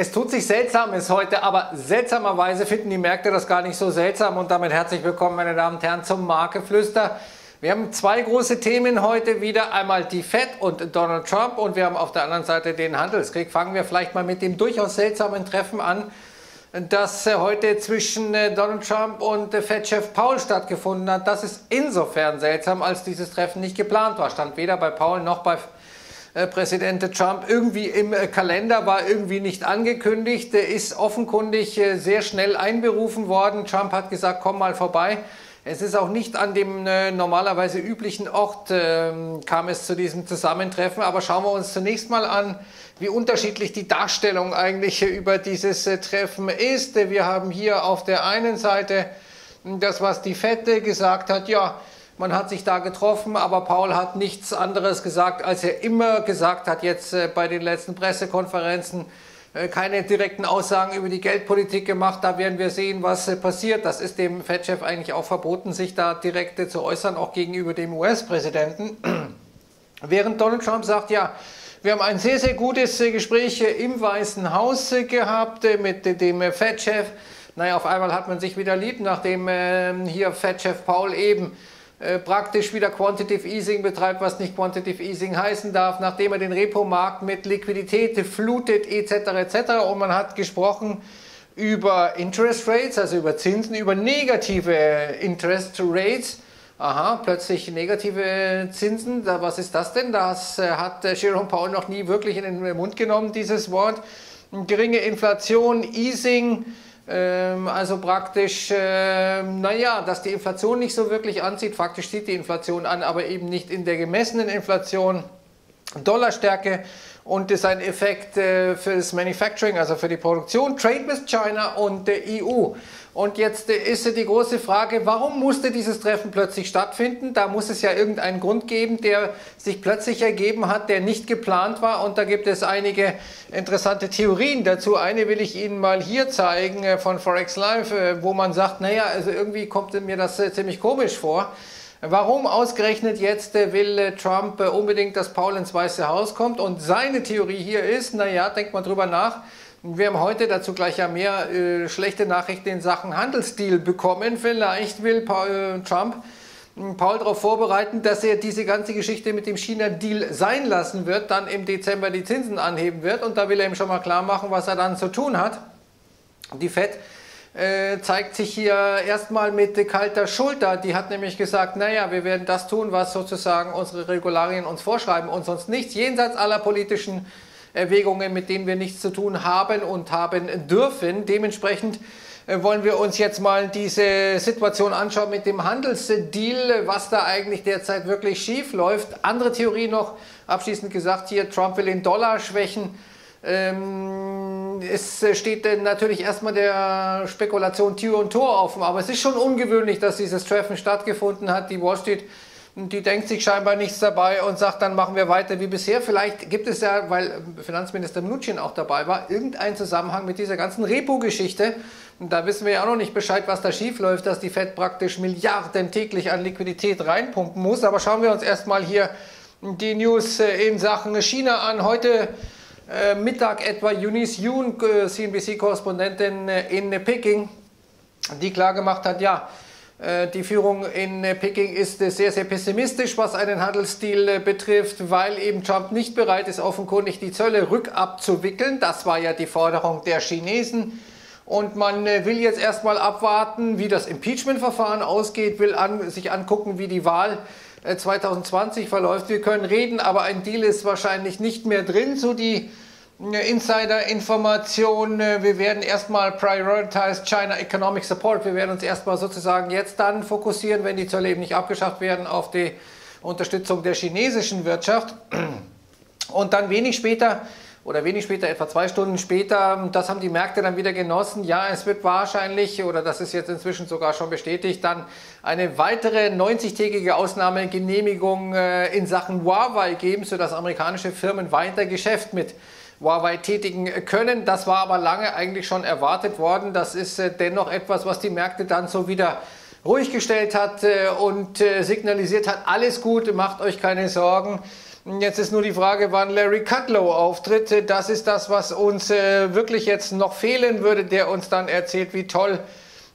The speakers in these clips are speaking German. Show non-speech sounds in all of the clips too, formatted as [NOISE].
Es tut sich Seltsames heute, aber seltsamerweise finden die Märkte das gar nicht so seltsam. Und damit herzlich willkommen, meine Damen und Herren, zum Markeflüster. Wir haben zwei große Themen heute wieder. Einmal die Fed und Donald Trump und wir haben auf der anderen Seite den Handelskrieg. Fangen wir vielleicht mal mit dem durchaus seltsamen Treffen an, das heute zwischen äh, Donald Trump und äh, Fed-Chef Paul stattgefunden hat. Das ist insofern seltsam, als dieses Treffen nicht geplant war. Stand weder bei Paul noch bei äh, Präsident Trump irgendwie im äh, Kalender, war irgendwie nicht angekündigt, ist offenkundig äh, sehr schnell einberufen worden. Trump hat gesagt, komm mal vorbei. Es ist auch nicht an dem normalerweise üblichen Ort äh, kam es zu diesem Zusammentreffen, aber schauen wir uns zunächst mal an, wie unterschiedlich die Darstellung eigentlich über dieses Treffen ist. Wir haben hier auf der einen Seite das, was die Fette gesagt hat, ja, man hat sich da getroffen, aber Paul hat nichts anderes gesagt, als er immer gesagt hat, jetzt äh, bei den letzten Pressekonferenzen, äh, keine direkten Aussagen über die Geldpolitik gemacht. Da werden wir sehen, was äh, passiert. Das ist dem Fed-Chef eigentlich auch verboten, sich da direkt zu äußern, auch gegenüber dem US-Präsidenten. [CLEARS THROAT] Während Donald Trump sagt, ja, wir haben ein sehr, sehr gutes Gespräch im Weißen Haus gehabt mit dem Fed-Chef. Naja, auf einmal hat man sich wieder lieb, nachdem ähm, hier Fed-Chef Paul eben praktisch wieder Quantitative Easing betreibt, was nicht Quantitative Easing heißen darf, nachdem er den Repo-Markt mit Liquidität flutet etc. etc. Und man hat gesprochen über Interest Rates, also über Zinsen, über negative Interest Rates. Aha, plötzlich negative Zinsen. Was ist das denn? Das äh, hat äh, Jerome Powell noch nie wirklich in den Mund genommen, dieses Wort. Geringe Inflation, Easing, also praktisch, äh, naja, dass die Inflation nicht so wirklich anzieht. Faktisch zieht die Inflation an, aber eben nicht in der gemessenen Inflation. Dollarstärke und ist ein Effekt äh, für das Manufacturing, also für die Produktion, Trade with China und der EU. Und jetzt äh, ist die große Frage, warum musste dieses Treffen plötzlich stattfinden? Da muss es ja irgendeinen Grund geben, der sich plötzlich ergeben hat, der nicht geplant war. Und da gibt es einige interessante Theorien dazu. Eine will ich Ihnen mal hier zeigen äh, von Forex Live, wo man sagt, naja, also irgendwie kommt mir das ziemlich komisch vor. Warum ausgerechnet jetzt äh, will äh, Trump äh, unbedingt, dass Paul ins Weiße Haus kommt? Und seine Theorie hier ist, naja, denkt mal drüber nach, wir haben heute dazu gleich ja mehr äh, schlechte Nachrichten in Sachen Handelsdeal bekommen. Vielleicht will Paul, äh, Trump hm, Paul darauf vorbereiten, dass er diese ganze Geschichte mit dem China-Deal sein lassen wird, dann im Dezember die Zinsen anheben wird. Und da will er ihm schon mal klar machen, was er dann zu tun hat. Die FED äh, zeigt sich hier erstmal mit kalter Schulter. Die hat nämlich gesagt, naja, wir werden das tun, was sozusagen unsere Regularien uns vorschreiben und sonst nichts, jenseits aller politischen Erwägungen, mit denen wir nichts zu tun haben und haben dürfen. Dementsprechend äh, wollen wir uns jetzt mal diese Situation anschauen mit dem Handelsdeal, was da eigentlich derzeit wirklich schief läuft. Andere Theorie noch, abschließend gesagt hier, Trump will den Dollar schwächen. Ähm, es steht natürlich erstmal der Spekulation Tür und Tor offen, aber es ist schon ungewöhnlich, dass dieses Treffen stattgefunden hat. Die Wall Street, die denkt sich scheinbar nichts dabei und sagt, dann machen wir weiter wie bisher. Vielleicht gibt es ja, weil Finanzminister Mnuchin auch dabei war, irgendeinen Zusammenhang mit dieser ganzen Repo-Geschichte. Da wissen wir ja auch noch nicht Bescheid, was da schief läuft, dass die Fed praktisch Milliarden täglich an Liquidität reinpumpen muss. Aber schauen wir uns erstmal hier die News äh, in Sachen China an. Heute äh, Mittag etwa Eunice Yoon, äh, CNBC-Korrespondentin in Peking, die klargemacht hat, ja, die Führung in Peking ist sehr, sehr pessimistisch, was einen Handelsdeal betrifft, weil eben Trump nicht bereit ist, offenkundig die Zölle rückabzuwickeln. Das war ja die Forderung der Chinesen. Und man will jetzt erstmal abwarten, wie das Impeachment-Verfahren ausgeht, will an, sich angucken, wie die Wahl 2020 verläuft. Wir können reden, aber ein Deal ist wahrscheinlich nicht mehr drin. So die Insider-Information. Äh, wir werden erstmal prioritize China Economic Support. Wir werden uns erstmal sozusagen jetzt dann fokussieren, wenn die Zölle eben nicht abgeschafft werden, auf die Unterstützung der chinesischen Wirtschaft. Und dann wenig später oder wenig später, etwa zwei Stunden später, das haben die Märkte dann wieder genossen. Ja, es wird wahrscheinlich, oder das ist jetzt inzwischen sogar schon bestätigt, dann eine weitere 90-tägige Ausnahmegenehmigung äh, in Sachen Huawei geben, sodass amerikanische Firmen weiter Geschäft mit Huawei tätigen können. Das war aber lange eigentlich schon erwartet worden. Das ist äh, dennoch etwas, was die Märkte dann so wieder ruhig gestellt hat äh, und äh, signalisiert hat, alles gut, macht euch keine Sorgen. Jetzt ist nur die Frage, wann Larry Kudlow auftritt. Das ist das, was uns wirklich jetzt noch fehlen würde, der uns dann erzählt, wie toll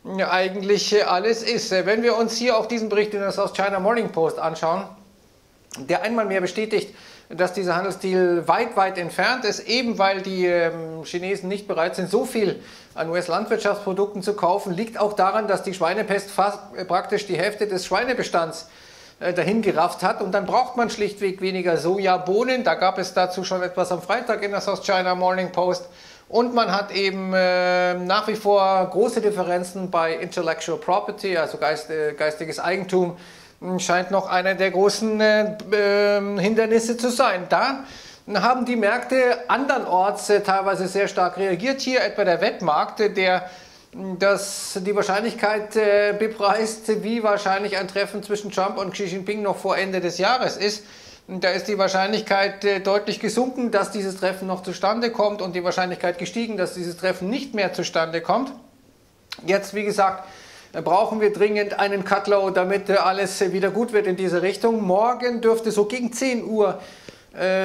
eigentlich alles ist. Wenn wir uns hier auch diesen Bericht in der South China Morning Post anschauen, der einmal mehr bestätigt, dass dieser Handelsdeal weit, weit entfernt ist, eben weil die ähm, Chinesen nicht bereit sind, so viel an US-Landwirtschaftsprodukten zu kaufen, liegt auch daran, dass die Schweinepest fast äh, praktisch die Hälfte des Schweinebestands äh, dahin gerafft hat und dann braucht man schlichtweg weniger Sojabohnen. Da gab es dazu schon etwas am Freitag in der South China Morning Post. Und man hat eben äh, nach wie vor große Differenzen bei Intellectual Property, also Geist, äh, geistiges Eigentum, scheint noch einer der großen äh, ähm, Hindernisse zu sein. Da haben die Märkte andernorts äh, teilweise sehr stark reagiert. Hier etwa der Wettmarkt, der hm, das die Wahrscheinlichkeit äh, bepreist, wie wahrscheinlich ein Treffen zwischen Trump und Xi Jinping noch vor Ende des Jahres ist. Da ist die Wahrscheinlichkeit äh, deutlich gesunken, dass dieses Treffen noch zustande kommt und die Wahrscheinlichkeit gestiegen, dass dieses Treffen nicht mehr zustande kommt. Jetzt, wie gesagt, äh, brauchen wir dringend einen Cutlow, damit äh, alles wieder gut wird in diese Richtung. Morgen dürfte so gegen 10 Uhr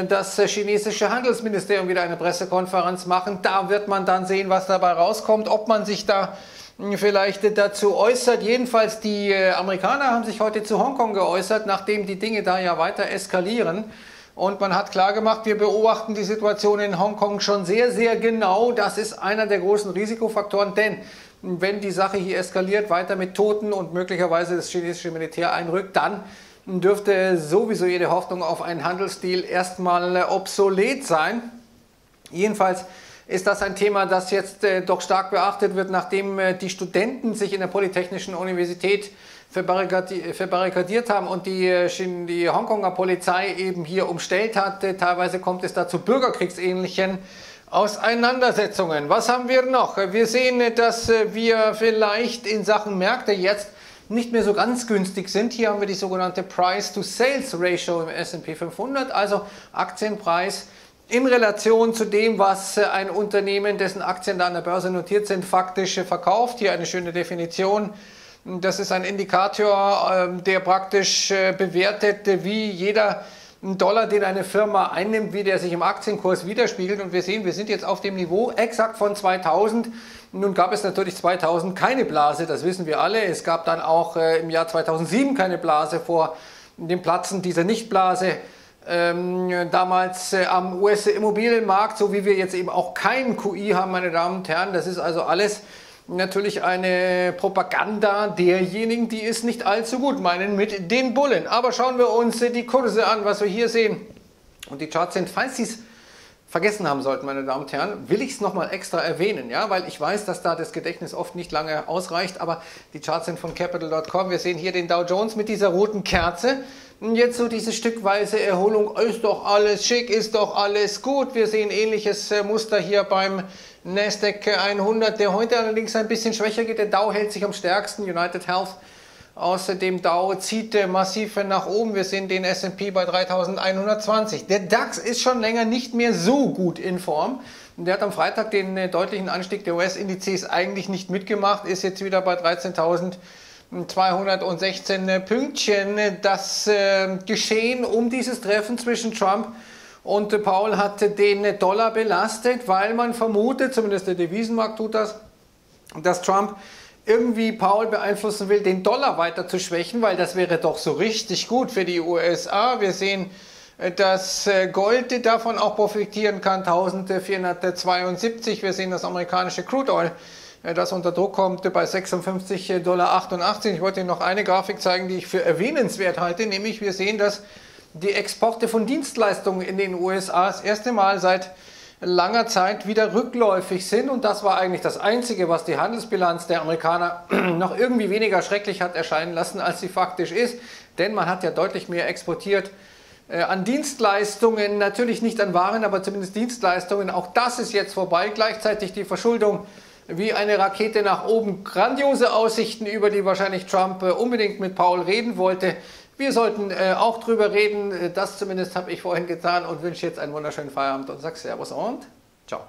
das chinesische Handelsministerium wieder eine Pressekonferenz machen. Da wird man dann sehen, was dabei rauskommt, ob man sich da vielleicht dazu äußert. Jedenfalls die äh, Amerikaner haben sich heute zu Hongkong geäußert, nachdem die Dinge da ja weiter eskalieren. Und man hat klargemacht, wir beobachten die Situation in Hongkong schon sehr, sehr genau. Das ist einer der großen Risikofaktoren, denn wenn die Sache hier eskaliert, weiter mit Toten und möglicherweise das chinesische Militär einrückt, dann dürfte sowieso jede Hoffnung auf einen Handelsdeal erstmal obsolet sein. Jedenfalls ist das ein Thema, das jetzt äh, doch stark beachtet wird, nachdem äh, die Studenten sich in der Polytechnischen Universität verbarrikadiert, haben und die, äh, die Hongkonger Polizei eben hier umstellt hat. Äh, teilweise kommt es da zu bürgerkriegsähnlichen Auseinandersetzungen. Was haben wir noch? Wir sehen, dass wir vielleicht in Sachen Märkte jetzt nicht mehr so ganz günstig sind. Hier haben wir die sogenannte Price-to-Sales-Ratio im S&P 500, also Aktienpreis in Relation zu dem, was ein Unternehmen, dessen Aktien da an der Börse notiert sind, faktisch verkauft. Hier eine schöne Definition. Das ist ein Indikator, ähm, der praktisch äh, bewertet, wie jeder Dollar, den eine Firma einnimmt, wie der sich im Aktienkurs widerspiegelt. Und wir sehen, wir sind jetzt auf dem Niveau exakt von 2000. Nun gab es natürlich 2000 keine Blase, das wissen wir alle. Es gab dann auch äh, im Jahr 2007 keine Blase vor dem Platzen dieser Nichtblase ähm, damals äh, am US-Immobilienmarkt, so wie wir jetzt eben auch keinen QI haben, meine Damen und Herren. Das ist also alles natürlich eine Propaganda derjenigen, die es nicht allzu gut meinen mit den Bullen. Aber schauen wir uns die Kurse an, was wir hier sehen. Und die Charts sind, falls Sie es vergessen haben sollten, meine Damen und Herren, will ich es nochmal extra erwähnen, ja, weil ich weiß, dass da das Gedächtnis oft nicht lange ausreicht, aber die Charts sind von capital.com. Wir sehen hier den Dow Jones mit dieser roten Kerze. Und jetzt so diese stückweise Erholung, ist doch alles schick, ist doch alles gut. Wir sehen ähnliches äh, Muster hier beim Nasdaq 100, der heute allerdings ein bisschen schwächer geht. Der Dow hält sich am stärksten, United Health. Außerdem Dow zieht äh, massiv nach oben. Wir sehen den S&P bei 3120. Der DAX ist schon länger nicht mehr so gut in Form. Der hat am Freitag den äh, deutlichen Anstieg der US-Indizes eigentlich nicht mitgemacht, ist jetzt wieder bei 13.000. 216 Pünktchen. Das äh, Geschehen um dieses Treffen zwischen Trump und Paul hat den Dollar belastet, weil man vermutet, zumindest der Devisenmarkt tut das, dass Trump irgendwie Paul beeinflussen will, den Dollar weiter zu schwächen, weil das wäre doch so richtig gut für die USA. Wir sehen, äh, dass äh, Gold davon auch profitieren kann, 1472. Wir sehen das amerikanische Crude Oil das unter Druck kommt bei 56,88 Dollar. Ich wollte Ihnen noch eine Grafik zeigen, die ich für erwähnenswert halte, nämlich wir sehen, dass die Exporte von Dienstleistungen in den USA das erste Mal seit langer Zeit wieder rückläufig sind und das war eigentlich das Einzige, was die Handelsbilanz der Amerikaner [CLEARS THROAT] noch irgendwie weniger schrecklich hat erscheinen lassen, als sie faktisch ist, denn man hat ja deutlich mehr exportiert äh, an Dienstleistungen, natürlich nicht an Waren, aber zumindest Dienstleistungen. Auch das ist jetzt vorbei. Gleichzeitig die Verschuldung wie eine Rakete nach oben. Grandiose Aussichten, über die wahrscheinlich Trump äh, unbedingt mit Paul reden wollte. Wir sollten äh, auch drüber reden. Äh, das zumindest habe ich vorhin getan und wünsche jetzt einen wunderschönen Feierabend und sage Servus und ciao.